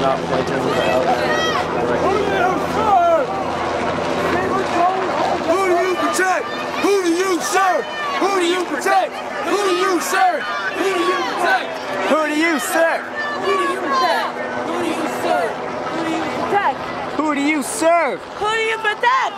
Who do you serve? Who do you protect? Who do you serve? Who do you protect? Who do you serve? Who do you protect? Who do you serve? Who do you protect? Who do you serve? Who do you protect?